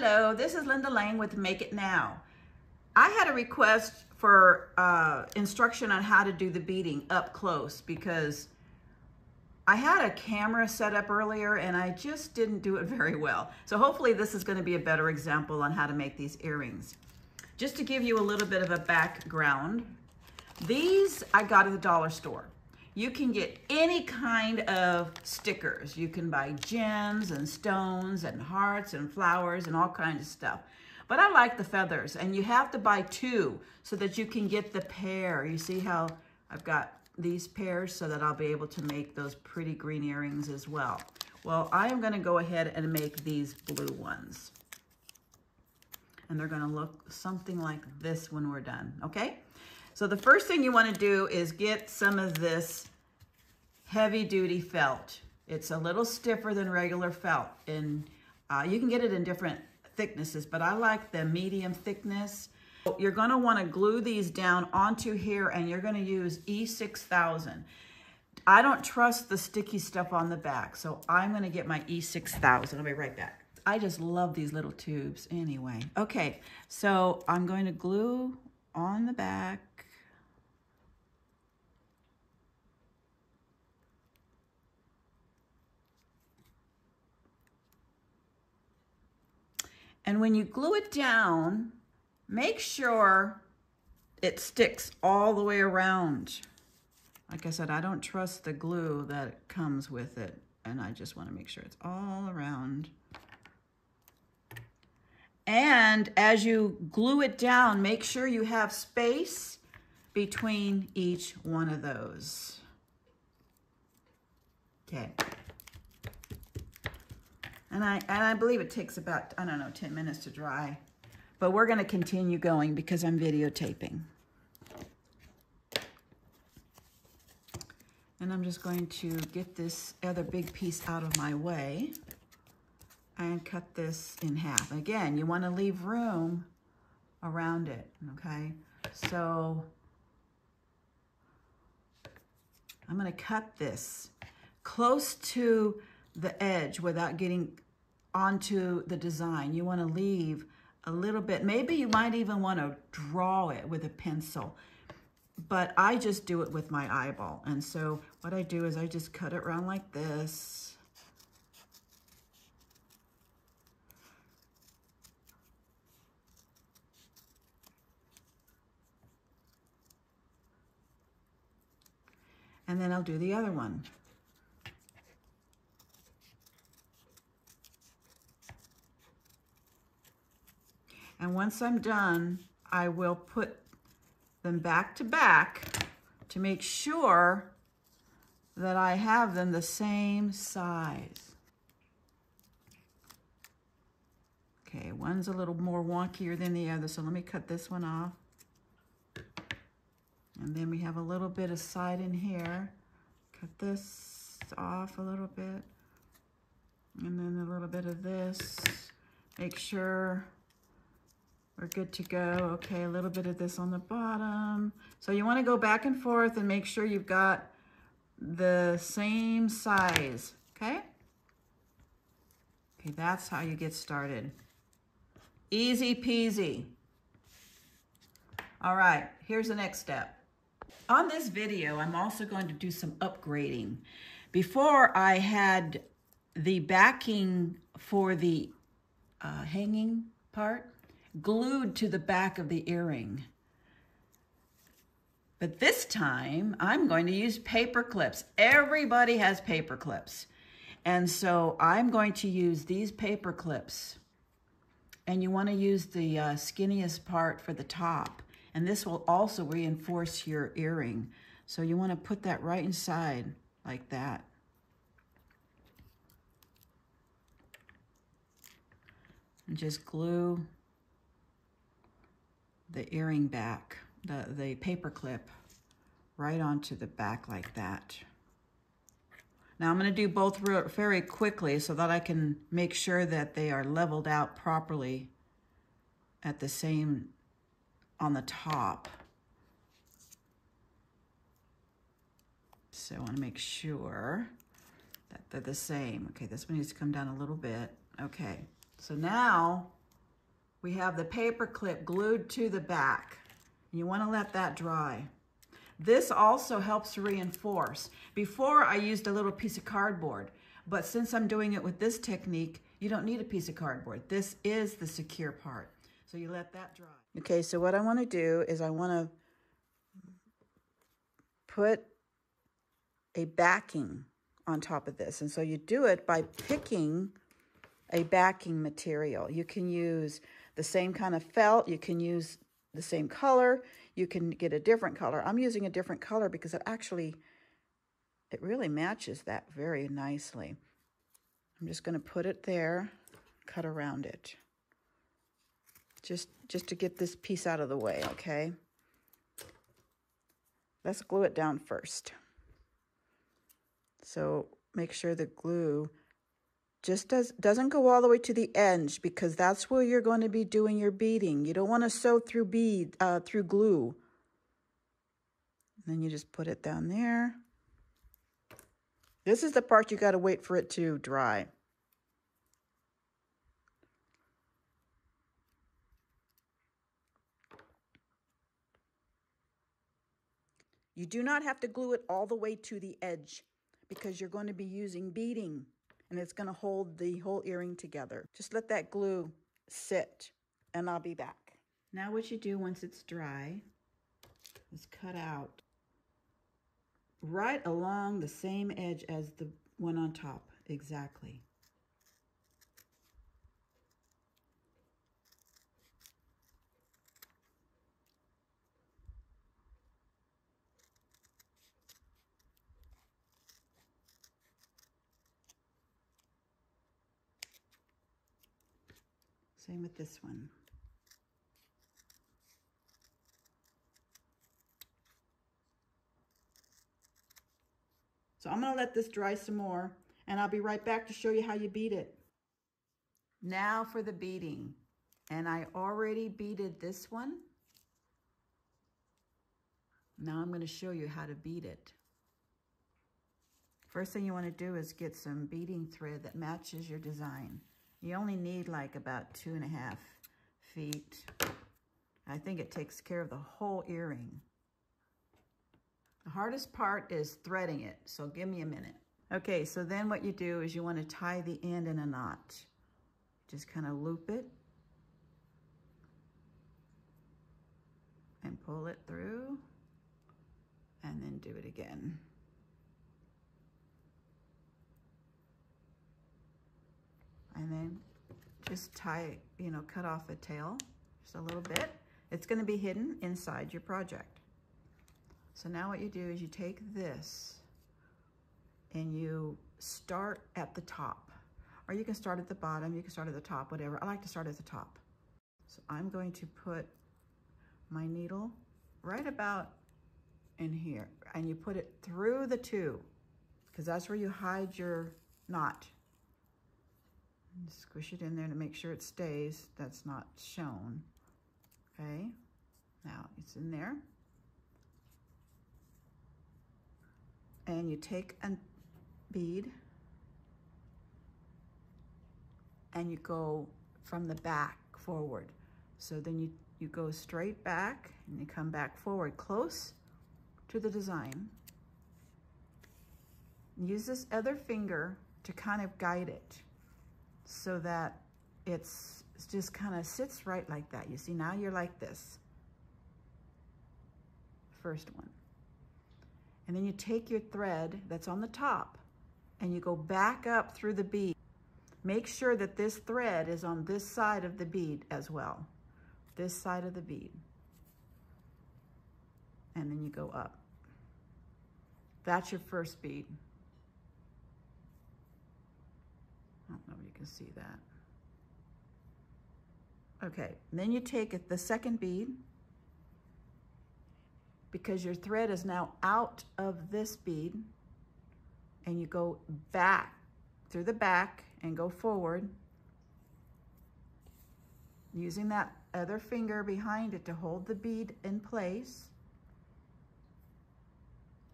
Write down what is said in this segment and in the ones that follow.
Hello, this is Linda Lang with Make It Now. I had a request for uh, instruction on how to do the beading up close because I had a camera set up earlier and I just didn't do it very well. So hopefully this is gonna be a better example on how to make these earrings. Just to give you a little bit of a background, these I got at the dollar store. You can get any kind of stickers. You can buy gems and stones and hearts and flowers and all kinds of stuff. But I like the feathers and you have to buy two so that you can get the pair. You see how I've got these pairs so that I'll be able to make those pretty green earrings as well. Well, I am gonna go ahead and make these blue ones. And they're gonna look something like this when we're done, okay? So the first thing you wanna do is get some of this heavy duty felt. It's a little stiffer than regular felt. And uh, you can get it in different thicknesses, but I like the medium thickness. You're gonna wanna glue these down onto here and you're gonna use E6000. I don't trust the sticky stuff on the back, so I'm gonna get my E6000. I'll be right back. I just love these little tubes anyway. Okay, so I'm going to glue on the back And when you glue it down, make sure it sticks all the way around. Like I said, I don't trust the glue that comes with it. And I just want to make sure it's all around. And as you glue it down, make sure you have space between each one of those. Okay. And I, and I believe it takes about, I don't know, 10 minutes to dry. But we're going to continue going because I'm videotaping. And I'm just going to get this other big piece out of my way and cut this in half. Again, you want to leave room around it, okay? So I'm going to cut this close to the edge without getting onto the design. You want to leave a little bit. Maybe you might even want to draw it with a pencil. But I just do it with my eyeball. And so what I do is I just cut it around like this. And then I'll do the other one. And once I'm done, I will put them back to back to make sure that I have them the same size. Okay, one's a little more wonkier than the other, so let me cut this one off. And then we have a little bit of side in here. Cut this off a little bit. And then a little bit of this. Make sure we're good to go. Okay, a little bit of this on the bottom. So you wanna go back and forth and make sure you've got the same size, okay? Okay, that's how you get started. Easy peasy. All right, here's the next step. On this video, I'm also going to do some upgrading. Before I had the backing for the uh, hanging part, glued to the back of the earring. But this time, I'm going to use paper clips. Everybody has paper clips. And so I'm going to use these paper clips. And you want to use the uh, skinniest part for the top. And this will also reinforce your earring. So you want to put that right inside like that. And just glue the earring back, the, the paper clip right onto the back like that. Now I'm going to do both very quickly so that I can make sure that they are leveled out properly at the same, on the top. So I want to make sure that they're the same. Okay, this one needs to come down a little bit. Okay, so now we have the paper clip glued to the back. You want to let that dry. This also helps reinforce. Before I used a little piece of cardboard, but since I'm doing it with this technique, you don't need a piece of cardboard. This is the secure part. So you let that dry. Okay, so what I want to do is I want to put a backing on top of this. And so you do it by picking a backing material. You can use the same kind of felt. You can use the same color. You can get a different color. I'm using a different color because it actually, it really matches that very nicely. I'm just going to put it there, cut around it. Just, just to get this piece out of the way, okay? Let's glue it down first. So make sure the glue just does, doesn't go all the way to the edge because that's where you're going to be doing your beading. You don't want to sew through bead, uh, through glue. And then you just put it down there. This is the part you got to wait for it to dry. You do not have to glue it all the way to the edge because you're going to be using beading and it's going to hold the whole earring together. Just let that glue sit and I'll be back. Now what you do once it's dry is cut out right along the same edge as the one on top, exactly. Same with this one. So I'm going to let this dry some more and I'll be right back to show you how you beat it. Now for the beading. And I already beaded this one. Now I'm going to show you how to bead it. First thing you want to do is get some beading thread that matches your design. You only need like about two and a half feet. I think it takes care of the whole earring. The hardest part is threading it, so give me a minute. Okay, so then what you do is you want to tie the end in a knot. Just kind of loop it and pull it through and then do it again. and then just tie, you know, cut off the tail just a little bit. It's gonna be hidden inside your project. So now what you do is you take this and you start at the top. Or you can start at the bottom, you can start at the top, whatever. I like to start at the top. So I'm going to put my needle right about in here. And you put it through the two, because that's where you hide your knot. Squish it in there to make sure it stays. That's not shown. Okay, now it's in there. And you take a bead and you go from the back forward. So then you, you go straight back and you come back forward close to the design. Use this other finger to kind of guide it so that it's just kind of sits right like that. You see, now you're like this. First one. And then you take your thread that's on the top and you go back up through the bead. Make sure that this thread is on this side of the bead as well. This side of the bead. And then you go up. That's your first bead. I don't know if you can see that. Okay, then you take the second bead because your thread is now out of this bead and you go back through the back and go forward using that other finger behind it to hold the bead in place.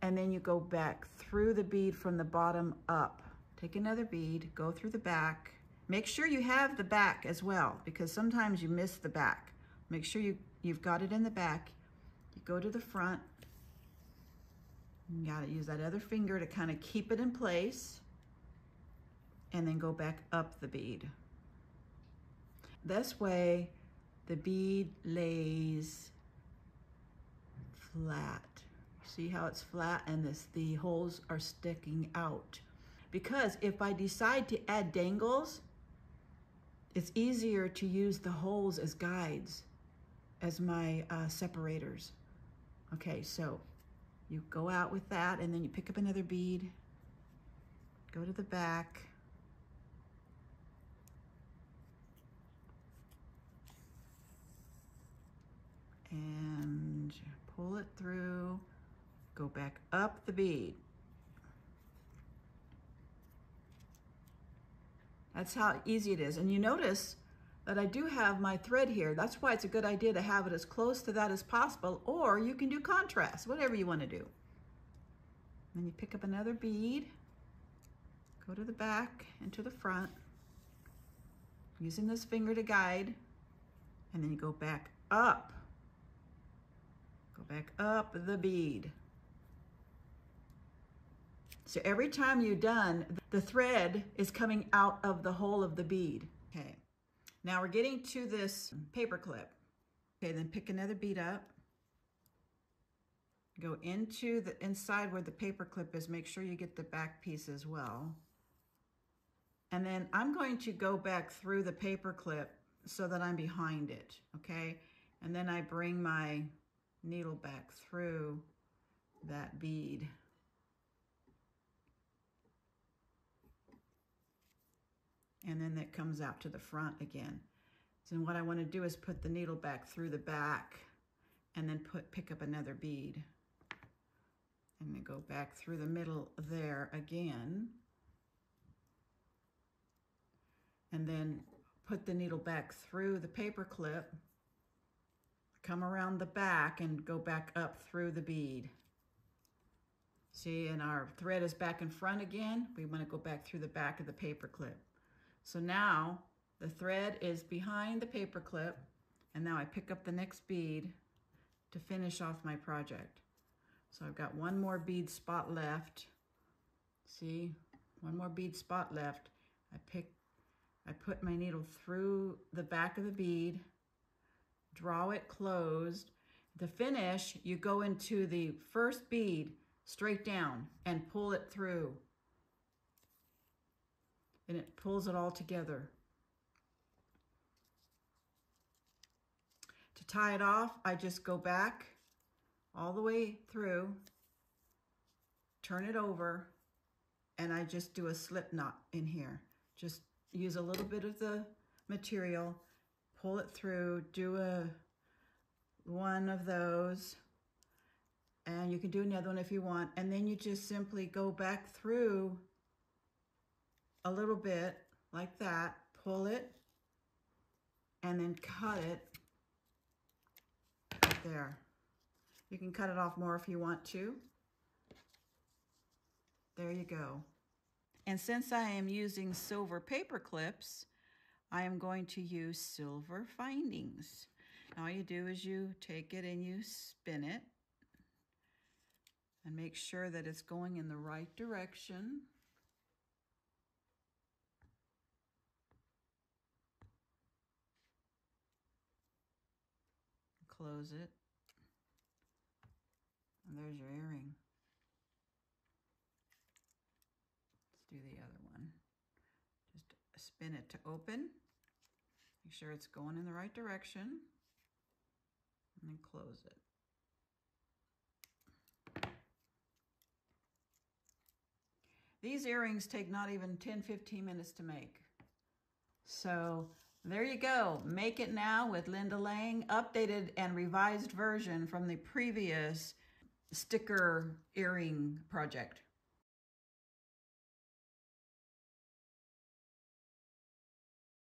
And then you go back through the bead from the bottom up. Take another bead, go through the back, Make sure you have the back as well because sometimes you miss the back. Make sure you, you've got it in the back. You go to the front. You gotta use that other finger to kind of keep it in place and then go back up the bead. This way the bead lays flat. See how it's flat and this the holes are sticking out. Because if I decide to add dangles, it's easier to use the holes as guides, as my uh, separators. Okay, so you go out with that and then you pick up another bead, go to the back, and pull it through, go back up the bead. That's how easy it is. And you notice that I do have my thread here. That's why it's a good idea to have it as close to that as possible, or you can do contrast, whatever you want to do. Then you pick up another bead, go to the back and to the front, using this finger to guide, and then you go back up. Go back up the bead. So every time you're done, the thread is coming out of the hole of the bead. Okay, now we're getting to this paper clip. Okay, then pick another bead up. Go into the inside where the paper clip is. Make sure you get the back piece as well. And then I'm going to go back through the paper clip so that I'm behind it, okay? And then I bring my needle back through that bead. And then that comes out to the front again. So what I want to do is put the needle back through the back and then put pick up another bead. And then go back through the middle there again. And then put the needle back through the paper clip come around the back and go back up through the bead. See and our thread is back in front again. We want to go back through the back of the paper clip so now the thread is behind the paper clip and now I pick up the next bead to finish off my project. So I've got one more bead spot left. See, one more bead spot left. I pick, I put my needle through the back of the bead, draw it closed. To finish, you go into the first bead straight down and pull it through and it pulls it all together. To tie it off, I just go back all the way through, turn it over, and I just do a slip knot in here. Just use a little bit of the material, pull it through, do a one of those, and you can do another one if you want, and then you just simply go back through a little bit like that, pull it, and then cut it right there. You can cut it off more if you want to. There you go. And since I am using silver paper clips, I am going to use silver findings. All you do is you take it and you spin it and make sure that it's going in the right direction. Close it. And there's your earring. Let's do the other one. Just spin it to open. Make sure it's going in the right direction. And then close it. These earrings take not even 10, 15 minutes to make. So there you go. Make it now with Linda Lang, updated and revised version from the previous sticker earring project.